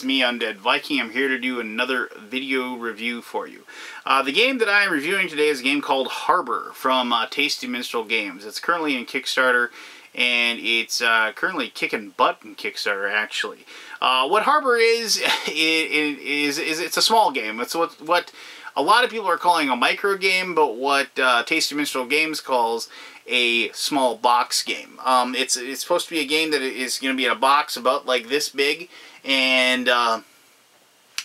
it's me, Undead Viking. I'm here to do another video review for you. Uh, the game that I am reviewing today is a game called Harbor from uh, Tasty Minstrel Games. It's currently in Kickstarter, and it's uh, currently kicking butt in Kickstarter, actually. Uh, what Harbor is, it, it is, is it's a small game. It's what, what a lot of people are calling a micro game, but what uh, Tasty Minstrel Games calls a small box game. Um, it's it's supposed to be a game that is going to be in a box about like this big, and uh,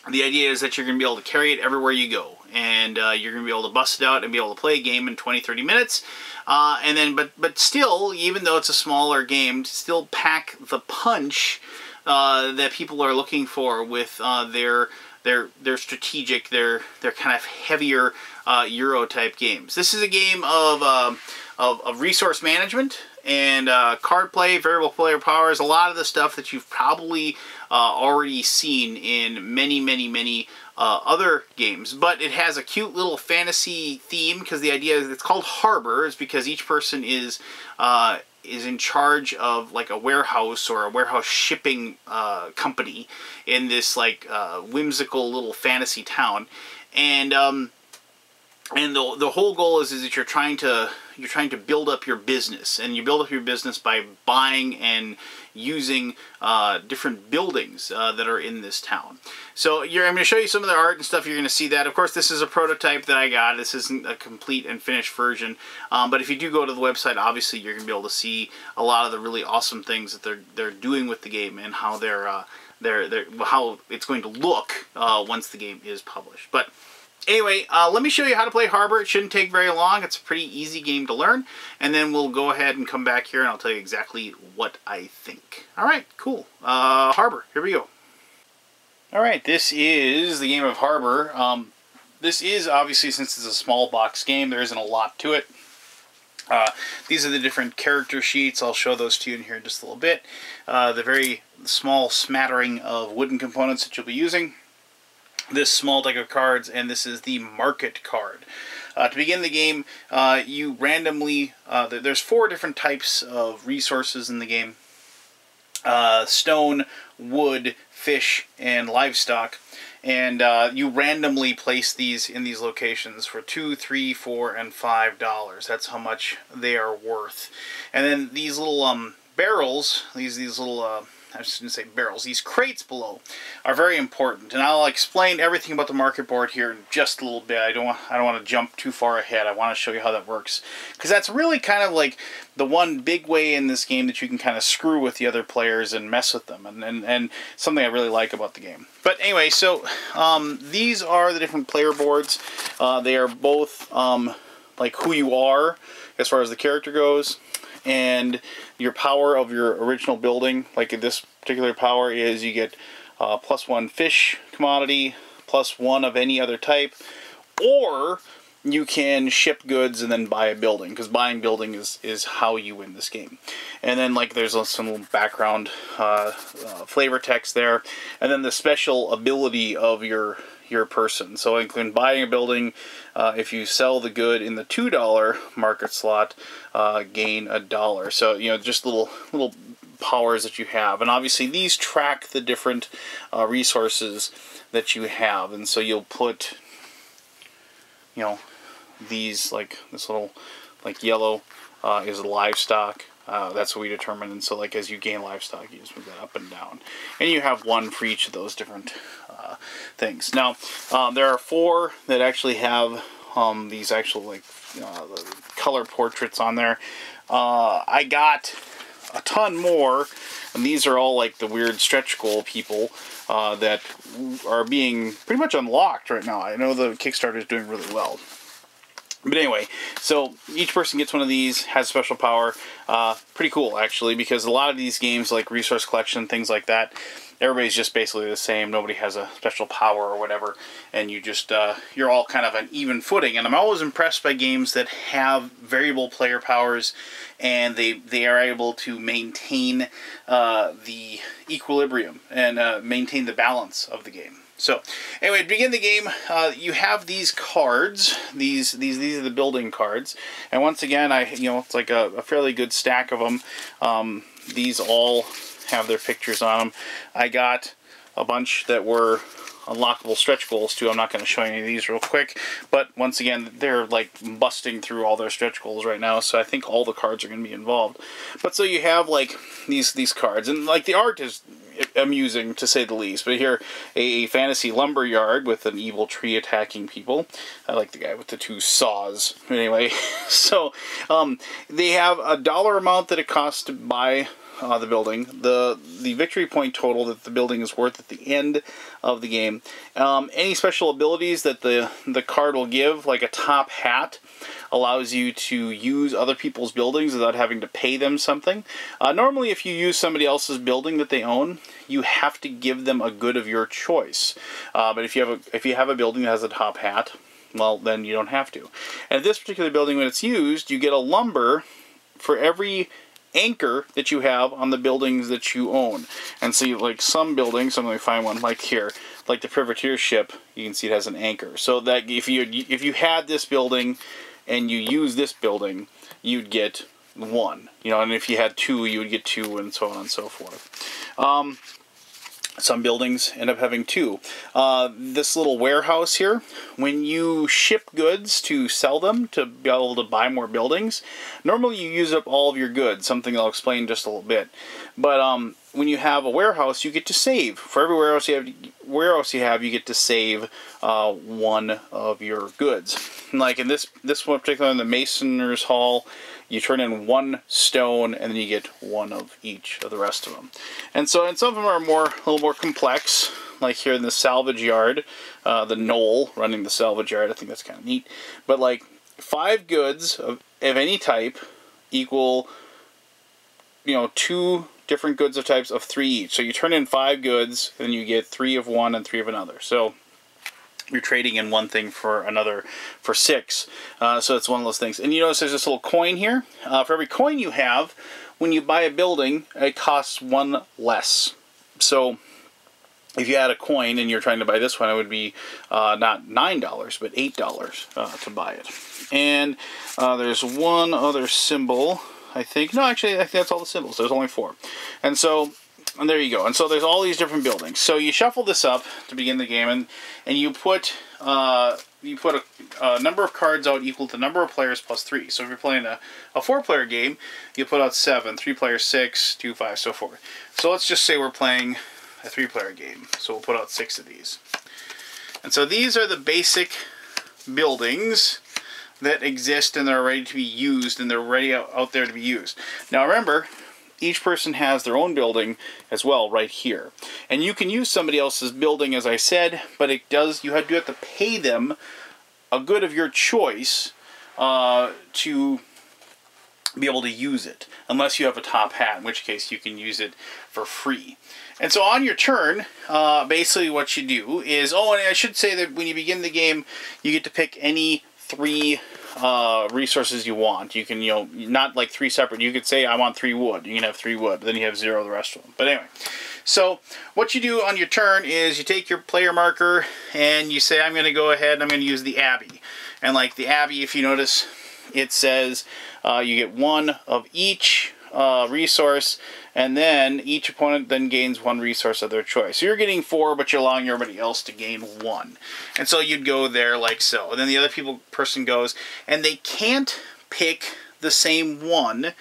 the idea is that you're going to be able to carry it everywhere you go, and uh, you're going to be able to bust it out and be able to play a game in 20-30 minutes. Uh, and then, but but still, even though it's a smaller game, still pack the punch uh, that people are looking for with uh, their their their strategic, their their kind of heavier uh, Euro type games. This is a game of uh, of, of resource management and uh, card play, variable player powers, a lot of the stuff that you've probably uh, already seen in many, many, many uh, other games. But it has a cute little fantasy theme because the idea is it's called Harbor is because each person is uh, is in charge of like a warehouse or a warehouse shipping uh, company in this like uh, whimsical little fantasy town, and um, and the the whole goal is is that you're trying to you're trying to build up your business. And you build up your business by buying and using uh, different buildings uh, that are in this town. So I'm going to show you some of the art and stuff. You're going to see that. Of course this is a prototype that I got. This isn't a complete and finished version. Um, but if you do go to the website obviously you're going to be able to see a lot of the really awesome things that they're they're doing with the game and how they're uh, they're, they're how it's going to look uh, once the game is published. But Anyway, uh, let me show you how to play Harbor. It shouldn't take very long. It's a pretty easy game to learn. And then we'll go ahead and come back here and I'll tell you exactly what I think. Alright, cool. Uh, Harbor, here we go. Alright, this is the game of Harbor. Um, this is, obviously, since it's a small box game, there isn't a lot to it. Uh, these are the different character sheets. I'll show those to you in here in just a little bit. Uh, the very small smattering of wooden components that you'll be using this small deck of cards, and this is the market card. Uh, to begin the game, uh, you randomly, uh, there's four different types of resources in the game. Uh, stone, wood, fish, and livestock. And uh, you randomly place these in these locations for two, three, four, and five dollars. That's how much they are worth. And then these little um, barrels, these these little uh, I was going to say barrels, these crates below are very important. And I'll explain everything about the market board here in just a little bit. I don't want, I don't want to jump too far ahead. I want to show you how that works. Because that's really kind of like the one big way in this game that you can kind of screw with the other players and mess with them. And, and, and something I really like about the game. But anyway, so um, these are the different player boards. Uh, they are both um, like who you are as far as the character goes and your power of your original building, like this particular power is you get uh, plus one fish commodity, plus one of any other type, or you can ship goods and then buy a building because buying building is is how you win this game. And then like there's some background uh, uh, flavor text there. And then the special ability of your your person. So including buying a building, uh, if you sell the good in the $2 market slot, uh, gain a dollar. So, you know, just little, little powers that you have. And obviously these track the different uh, resources that you have. And so you'll put, you know, these like this little like yellow uh, is livestock. Uh, that's what we determine. And so, like, as you gain livestock, you just move that up and down. And you have one for each of those different things. Now, um, there are four that actually have um, these actual, like, uh, color portraits on there. Uh, I got a ton more, and these are all, like, the weird stretch goal people uh, that are being pretty much unlocked right now. I know the Kickstarter is doing really well. But anyway, so each person gets one of these, has special power. Uh, pretty cool, actually, because a lot of these games, like resource collection, things like that, everybody's just basically the same. Nobody has a special power or whatever, and you just, uh, you're all kind of an even footing. And I'm always impressed by games that have variable player powers, and they, they are able to maintain uh, the equilibrium and uh, maintain the balance of the game. So, anyway, to begin the game, uh, you have these cards. These these these are the building cards, and once again, I you know it's like a, a fairly good stack of them. Um, these all have their pictures on them. I got a bunch that were unlockable stretch goals too. I'm not going to show any of these real quick, but once again, they're like busting through all their stretch goals right now, so I think all the cards are going to be involved. But so you have like these these cards, and like the art is amusing to say the least. But here, a fantasy lumber yard with an evil tree attacking people. I like the guy with the two saws. Anyway, so um, they have a dollar amount that it costs to buy uh, the building, the the victory point total that the building is worth at the end of the game, um, any special abilities that the the card will give, like a top hat, allows you to use other people's buildings without having to pay them something. Uh, normally, if you use somebody else's building that they own, you have to give them a good of your choice. Uh, but if you have a if you have a building that has a top hat, well, then you don't have to. And this particular building, when it's used, you get a lumber for every anchor that you have on the buildings that you own. And see, like some buildings, I'm going to find one like here, like the privateer ship, you can see it has an anchor. So that if you if you had this building and you use this building, you'd get one. You know, and if you had two, you would get two, and so on and so forth. Um, some buildings end up having two. Uh, this little warehouse here, when you ship goods to sell them to be able to buy more buildings, normally you use up all of your goods, something I'll explain just a little bit. But um, when you have a warehouse, you get to save. For every warehouse you have, warehouse you have, you get to save uh, one of your goods. Like in this this one particular in the Masoners Hall, you turn in one stone and then you get one of each of the rest of them. And so, and some of them are more, a little more complex, like here in the salvage yard, uh, the gnoll running the salvage yard. I think that's kind of neat. But like five goods of, of any type equal, you know, two different goods of types of three each. So you turn in five goods and you get three of one and three of another. So you're trading in one thing for another for six. Uh, so it's one of those things. And you notice there's this little coin here. Uh, for every coin you have, when you buy a building, it costs one less. So if you had a coin and you're trying to buy this one, it would be uh, not $9, but $8 uh, to buy it. And uh, there's one other symbol, I think. No, actually, I think that's all the symbols. There's only four. And so and there you go. And so there's all these different buildings. So you shuffle this up to begin the game, and and you put uh, you put a, a, number of cards out equal to the number of players plus three. So if you're playing a, a four-player game, you put out seven, three players six, two five, so forth. So let's just say we're playing a three-player game. So we'll put out six of these. And so these are the basic buildings that exist and they're ready to be used and they're ready out, out there to be used. Now remember, each person has their own building as well right here. And you can use somebody else's building as I said, but it does you have to have to pay them a good of your choice uh, to be able to use it, unless you have a top hat, in which case you can use it for free. And so on your turn, uh, basically what you do is, oh, and I should say that when you begin the game, you get to pick any three uh, resources you want. You can, you know, not like three separate. You could say, I want three wood. You can have three wood, but then you have zero the rest of them. But anyway, so what you do on your turn is you take your player marker and you say, I'm going to go ahead and I'm going to use the Abbey. And like the Abbey, if you notice, it says uh, you get one of each uh, resource, and then each opponent then gains one resource of their choice. So you're getting four, but you're allowing everybody else to gain one. And so you'd go there like so. And then the other people person goes, and they can't pick the same one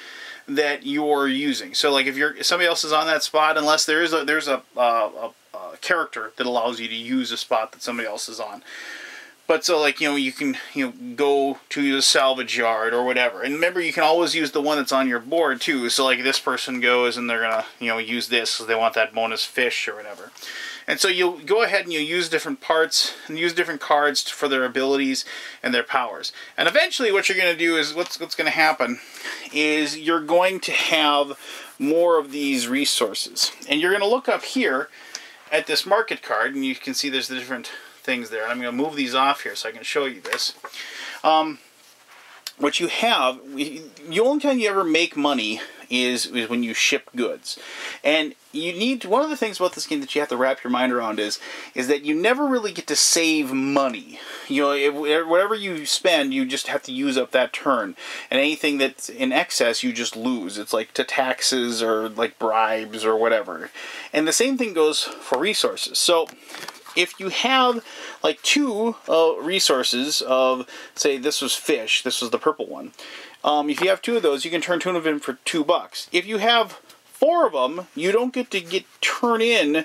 that you're using. So like if you're somebody else is on that spot, unless there is a there's a, a, a, a character that allows you to use a spot that somebody else is on. But so like you know you can you know go to the salvage yard or whatever, and remember you can always use the one that's on your board too. So like this person goes and they're gonna you know use this because they want that bonus fish or whatever. And so you go ahead and you use different parts and use different cards for their abilities and their powers. And eventually what you're going to do is what's what's going to happen is you're going to have more of these resources. And you're going to look up here at this market card and you can see there's the different things there. I'm going to move these off here so I can show you this. Um, what you have, the only time you ever make money is, is when you ship goods. And you need one of the things about this game that you have to wrap your mind around is is that you never really get to save money. You know, whatever you spend, you just have to use up that turn, and anything that's in excess, you just lose. It's like to taxes or like bribes or whatever. And the same thing goes for resources. So if you have like two uh, resources of, say, this was fish, this was the purple one. Um, if you have two of those, you can turn two of them in for two bucks. If you have four of them, you don't get to get turn in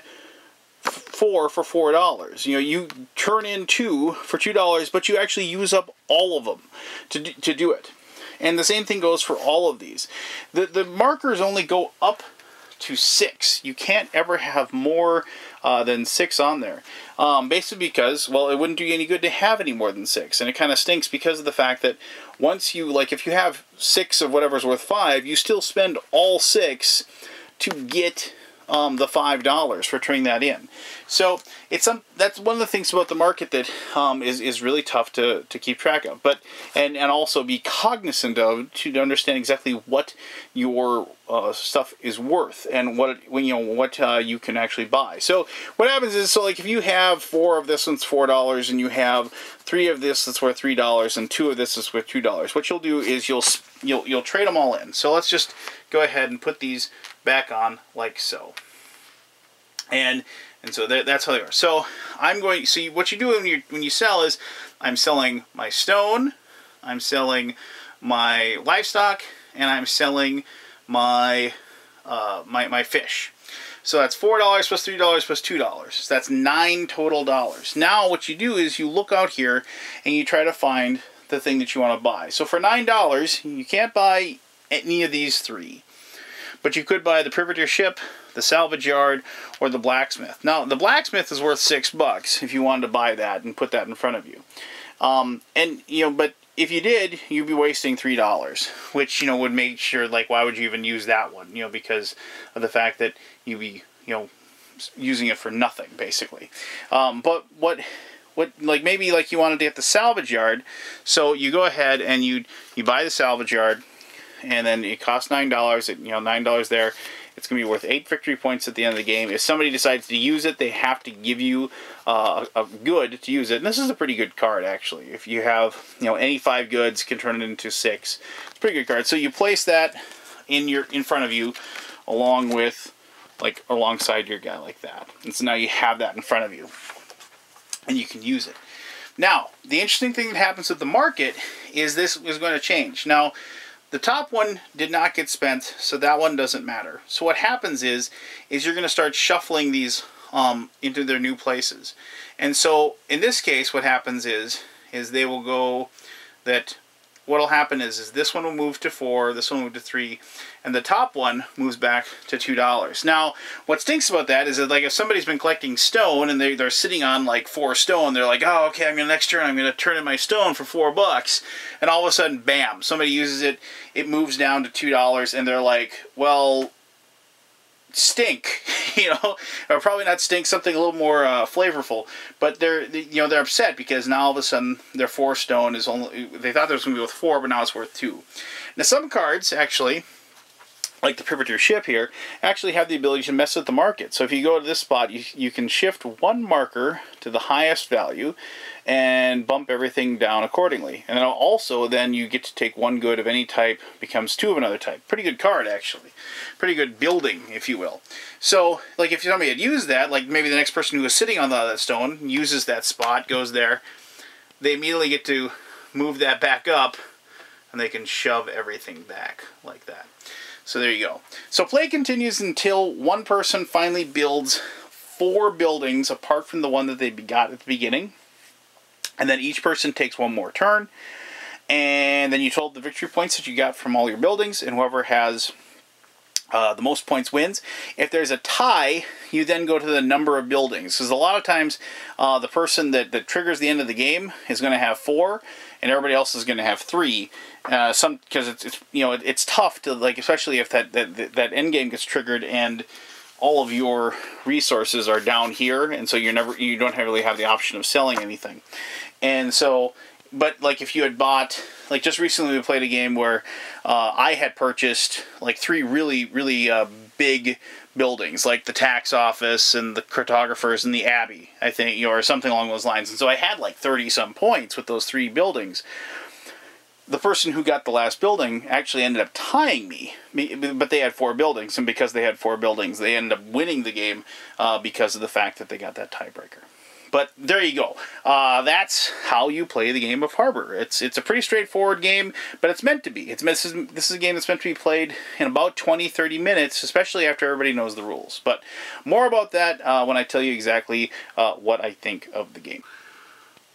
four for four dollars. You know, you turn in two for two dollars, but you actually use up all of them to do, to do it. And the same thing goes for all of these. The the markers only go up to six. You can't ever have more uh, than six on there. Um, basically because, well, it wouldn't do you any good to have any more than six. And it kind of stinks because of the fact that once you, like, if you have six of whatever's worth five, you still spend all six to get um, the five dollars for turning that in. So it's some that's one of the things about the market that um, is is really tough to, to keep track of, but and and also be cognizant of to understand exactly what your uh, stuff is worth and what you know what uh, you can actually buy. So what happens is so like if you have four of this one's four dollars and you have three of this that's worth three dollars and two of this is worth two dollars. What you'll do is you'll you'll you'll trade them all in. So let's just go ahead and put these back on like so and and so that, that's how they are. So I'm going. See what you do when you when you sell is, I'm selling my stone, I'm selling my livestock, and I'm selling my uh, my my fish. So that's four dollars plus three dollars plus two dollars. So that's nine total dollars. Now what you do is you look out here and you try to find the thing that you want to buy. So for nine dollars, you can't buy any of these three. But you could buy the privateer ship, the salvage yard, or the blacksmith. Now, the blacksmith is worth six bucks if you wanted to buy that and put that in front of you. Um, and, you know, but if you did, you'd be wasting three dollars, which, you know, would make sure, like, why would you even use that one? You know, because of the fact that you'd be, you know, using it for nothing, basically. Um, but what what like maybe like you wanted to get the salvage yard so you go ahead and you you buy the salvage yard and then it costs nine dollars. You know, nine dollars there. It's going to be worth eight victory points at the end of the game. If somebody decides to use it, they have to give you uh, a, good to use it. And this is a pretty good card, actually. If you have, you know, any five goods can turn it into six. It's a pretty good card. So you place that in your in front of you, along with, like, alongside your guy like that. And so now you have that in front of you, and you can use it. Now, the interesting thing that happens with the market is this is going to change. Now, the top one did not get spent, so that one doesn't matter. So what happens is, is you're going to start shuffling these um, into their new places. And so in this case, what happens is, is they will go that what'll happen is, is this one will move to four, this one will move to three, and the top one moves back to two dollars. Now, what stinks about that is that like if somebody's been collecting stone and they they're sitting on like four stone, they're like, oh okay, I'm gonna next turn I'm gonna turn in my stone for four bucks, and all of a sudden, bam, somebody uses it, it moves down to two dollars, and they're like, well, stink, you know, or probably not stink, something a little more uh, flavorful. But they're, you know, they're upset because now all of a sudden their four stone is only. They thought there was going to be worth four, but now it's worth two. Now some cards actually like the Privateer ship here, actually have the ability to mess with the market. So if you go to this spot, you, you can shift one marker to the highest value and bump everything down accordingly. And then also then you get to take one good of any type, becomes two of another type. Pretty good card, actually. Pretty good building, if you will. So, like if somebody had used that, like maybe the next person who was sitting on the, that stone uses that spot, goes there, they immediately get to move that back up and they can shove everything back like that. So there you go. So play continues until one person finally builds four buildings apart from the one that they got at the beginning. And then each person takes one more turn. And then you told the victory points that you got from all your buildings, and whoever has uh, the most points wins. If there's a tie, you then go to the number of buildings. Because a lot of times, uh, the person that, that triggers the end of the game is going to have four, and everybody else is going to have three. Uh, some because it's, it's you know it, it's tough to like especially if that that that end game gets triggered and all of your resources are down here, and so you're never you don't really have the option of selling anything, and so but like if you had bought like just recently we played a game where uh, I had purchased like three really really uh, big buildings like the tax office and the cartographers and the abbey I think you know, or something along those lines and so I had like 30 some points with those three buildings the person who got the last building actually ended up tying me, but they had four buildings, and because they had four buildings, they ended up winning the game uh, because of the fact that they got that tiebreaker. But there you go. Uh, that's how you play the game of Harbor. It's it's a pretty straightforward game, but it's meant to be. It's this is, this is a game that's meant to be played in about 20, 30 minutes, especially after everybody knows the rules. But more about that uh, when I tell you exactly uh, what I think of the game.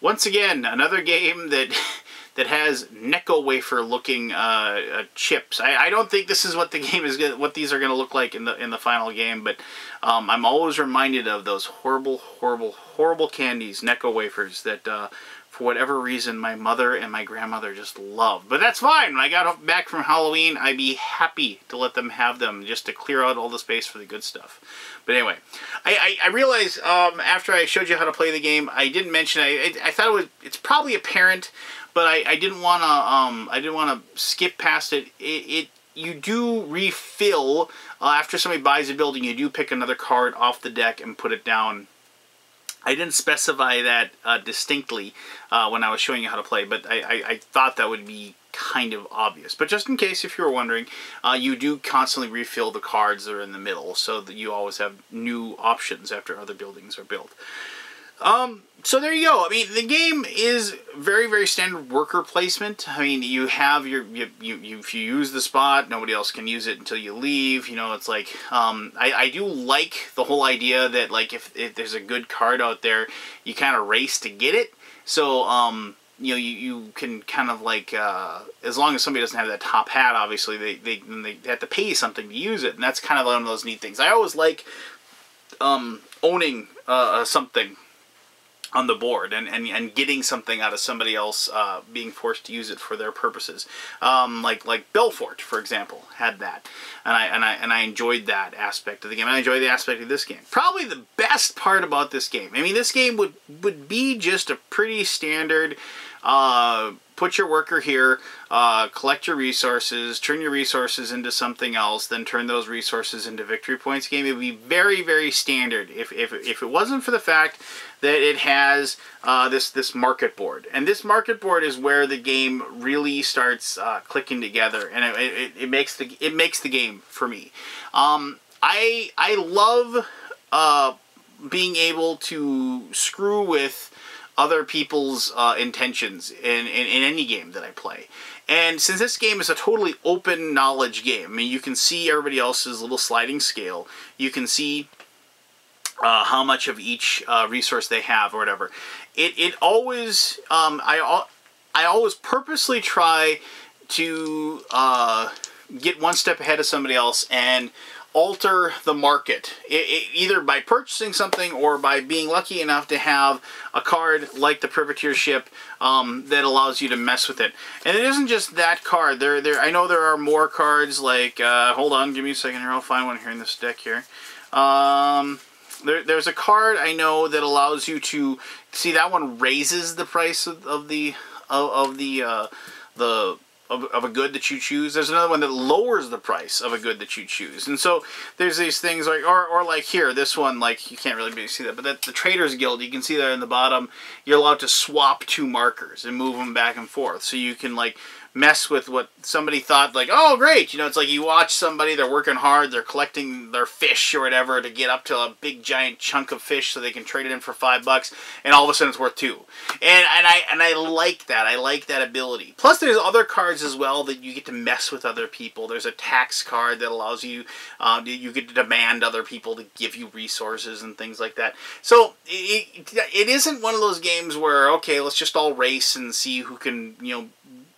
Once again, another game that that has Necco wafer looking uh, uh, chips. I, I don't think this is what the game is gonna, what these are going to look like in the in the final game, but um, I'm always reminded of those horrible, horrible, horrible candies, Necco wafers that. Uh, for whatever reason, my mother and my grandmother just loved. But that's fine. When I got back from Halloween, I'd be happy to let them have them just to clear out all the space for the good stuff. But anyway, I, I, I realized um, after I showed you how to play the game, I didn't mention, I, I, I thought it was, it's probably apparent, but I, I didn't want to um I didn't want to skip past it. It, it you do refill uh, after somebody buys a building. You do pick another card off the deck and put it down. I didn't specify that uh, distinctly uh, when I was showing you how to play, but I, I, I, thought that would be kind of obvious. But just in case, if you were wondering, uh, you do constantly refill the cards that are in the middle, so that you always have new options after other buildings are built. Um, so there you go. I mean, the game is very, very standard worker placement. I mean, you have your, you, you, you, if you use the spot, nobody else can use it until you leave. You know, it's like, um, I, I do like the whole idea that, like, if, if there's a good card out there, you kind of race to get it. So, um, you know, you, you can kind of like, uh, as long as somebody doesn't have that top hat, obviously, they, they, they have to pay something to use it. And that's kind of one of those neat things. I always like, um, owning, uh, something on the board and, and, and getting something out of somebody else uh, being forced to use it for their purposes. Um, like like Belfort, for example, had that, and I and I and I enjoyed that aspect of the game. And I enjoy the aspect of this game. Probably the best part about this game. I mean, this game would would be just a pretty standard. Uh, put your worker here, uh, collect your resources, turn your resources into something else, then turn those resources into victory points game. It would be very, very standard if, if, if it wasn't for the fact that it has uh, this this market board. And this market board is where the game really starts uh, clicking together, and it, it, it, makes the it makes the game for me. Um, I I love uh, being able to screw with other people's uh, intentions in, in, in, any game that I play. And since this game is a totally open knowledge game, I mean, you can see everybody else's little sliding scale. You can see uh, how much of each uh, resource they have or whatever. It, it always, um, I, I always purposely try to uh, get one step ahead of somebody else and alter the market, it, it, either by purchasing something or by being lucky enough to have a card like the Privateer ship um, that allows you to mess with it. And it isn't just that card. There, there. I know there are more cards. Like, uh, hold on, give me a second here. I'll find one here in this deck here. Um, there, there's a card I know that allows you to see that one raises the price of, of the of, of the uh, the of, of a good that you choose. There's another one that lowers the price of a good that you choose. And so there's these things like, or, or like here, this one, like you can't really see that, but that the Traders Guild, you can see that in the bottom, you're allowed to swap two markers and move them back and forth. So you can like mess with what somebody thought like oh great you know it's like you watch somebody they're working hard they're collecting their fish or whatever to get up to a big giant chunk of fish so they can trade it in for five bucks and all of a sudden it's worth two. And and i and i like that. I like that ability. Plus there's other cards as well that you get to mess with other people. There's a tax card that allows you um, you get to demand other people to give you resources and things like that. So it, it isn't one of those games where okay let's just all race and see who can you know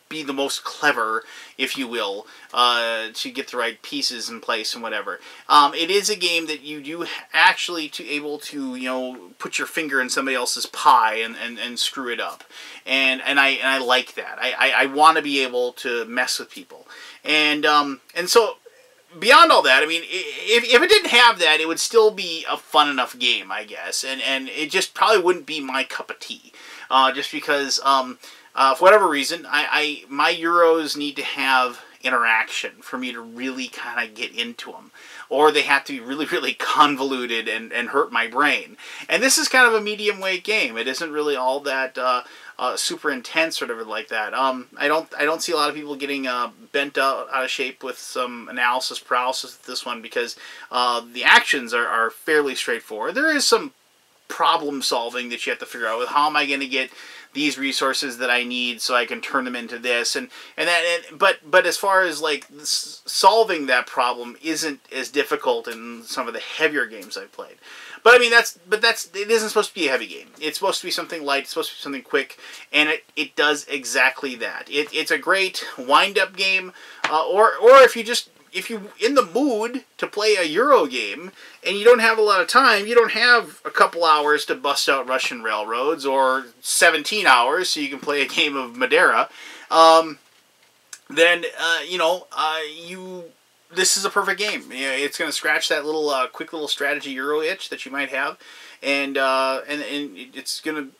be the most clever, if you will, uh, to get the right pieces in place and whatever. Um, it is a game that you do actually to able to you know put your finger in somebody else's pie and, and, and screw it up, and and I and I like that. I I, I want to be able to mess with people, and um and so. Beyond all that, I mean, if, if it didn't have that, it would still be a fun enough game, I guess, and and it just probably wouldn't be my cup of tea, uh, just because um, uh, for whatever reason, I, I my Euros need to have interaction for me to really kind of get into them. Or they have to be really, really convoluted and, and hurt my brain. And this is kind of a medium weight game. It isn't really all that uh, uh, super intense or whatever like that. Um, I don't I don't see a lot of people getting uh, bent out, out of shape with some analysis paralysis with this one because uh, the actions are, are fairly straightforward. There is some problem solving that you have to figure out with how am I going to get these resources that I need so I can turn them into this and and that and, but but as far as like solving that problem isn't as difficult in some of the heavier games I've played. But I mean that's but that's it isn't supposed to be a heavy game. It's supposed to be something light. It's supposed to be something quick, and it, it does exactly that. It, it's a great wind up game, uh, or or if you just if you in the mood to play a Euro game and you don't have a lot of time, you don't have a couple hours to bust out Russian railroads or 17 hours so you can play a game of Madeira. Um, then uh, you know uh, you this is a perfect game. it's going to scratch that little uh, quick little strategy Euro itch that you might have, and uh, and and it's going to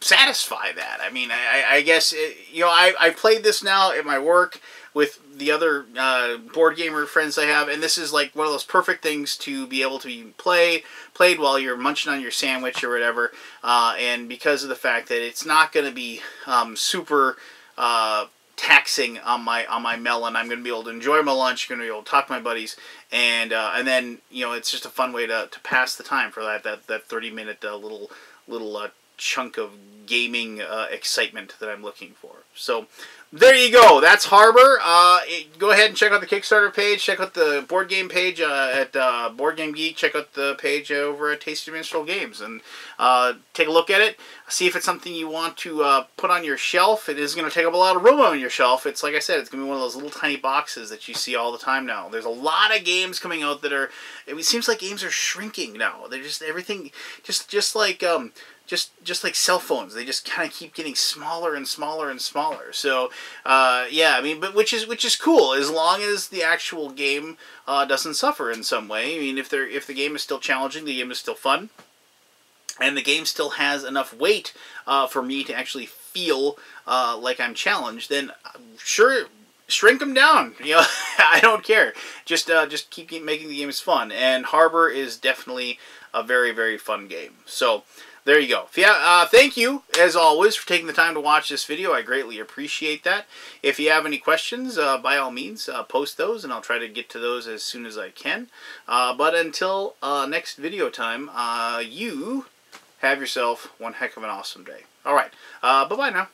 satisfy that. I mean, I, I guess it, you know I I played this now at my work with the other uh, board gamer friends I have, and this is like one of those perfect things to be able to be play played while you're munching on your sandwich or whatever. Uh, and because of the fact that it's not going to be um, super uh, taxing on my on my melon, I'm going to be able to enjoy my lunch. Going to be able to talk to my buddies, and uh, and then you know it's just a fun way to, to pass the time for that that that 30 minute uh, little little uh, chunk of gaming excitement that I'm looking for. So there you go. That's Harbor. Uh, go ahead and check out the Kickstarter page. Check out the board game page uh, at uh, Board Game Geek. Check out the page over at Tasty Minstrel Games and uh, take a look at it. See if it's something you want to uh, put on your shelf. It is going to take up a lot of room on your shelf. It's like I said, it's going to be one of those little tiny boxes that you see all the time now. There's a lot of games coming out that are. It seems like games are shrinking now. They're just everything, just just like um, just just like cell phones they just kind of keep getting smaller and smaller and smaller so uh, yeah i mean but which is which is cool as long as the actual game uh, doesn't suffer in some way i mean if they're if the game is still challenging the game is still fun and the game still has enough weight uh, for me to actually feel uh, like i'm challenged then uh, sure shrink them down. You know, I don't care. Just uh, just keep making the games fun. And Harbor is definitely a very very fun game. So there you go. Yeah, uh, thank you, as always, for taking the time to watch this video. I greatly appreciate that. If you have any questions, uh, by all means, uh, post those, and I'll try to get to those as soon as I can. Uh, but until uh, next video time, uh, you have yourself one heck of an awesome day. All right, bye-bye now.